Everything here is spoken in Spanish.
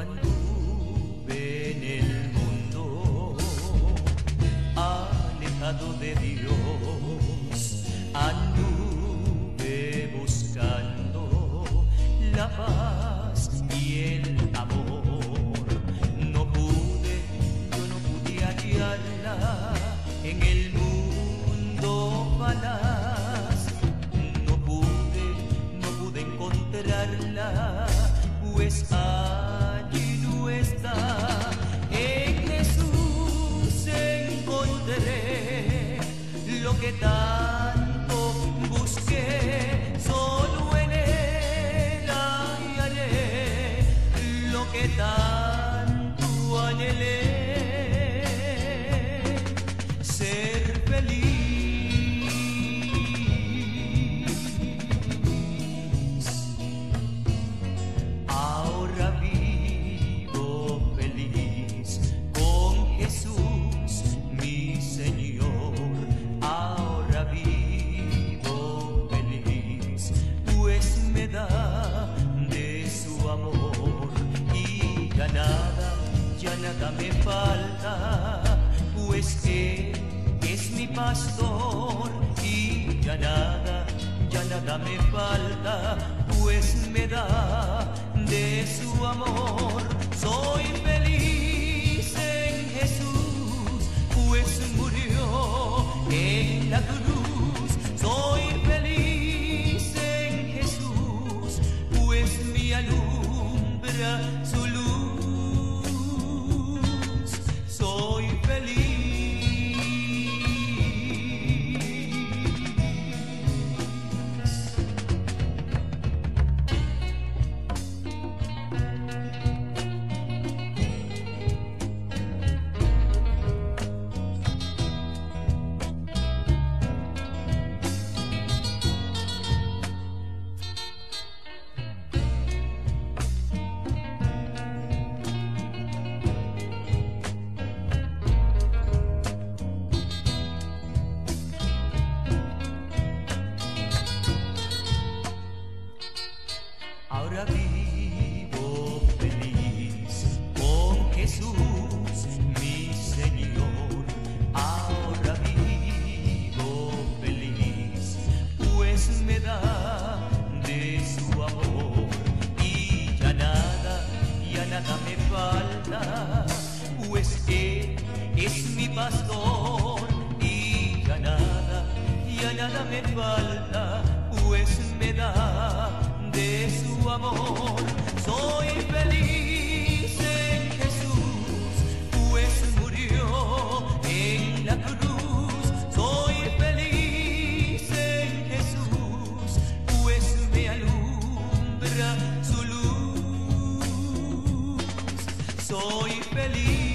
anduve en el mundo, alejado de Dios, anduve buscando la paz y el amor. No pude, yo no pude hallarla en el mundo falaz. No pude, no pude encontrarla, pues nada me falta, pues Él es mi pastor y ya nada, ya nada me falta, pues me da de su amor. Ahora vivo feliz con Jesús, mi Señor. Ahora vivo feliz, pues me da de su amor. Y ya nada, ya nada me falta, pues Él es mi pastor. Y ya nada, ya nada me falta, pues me da amor. Soy feliz en Jesús, pues murió en la cruz. Soy feliz en Jesús, pues me alumbra su luz. Soy feliz.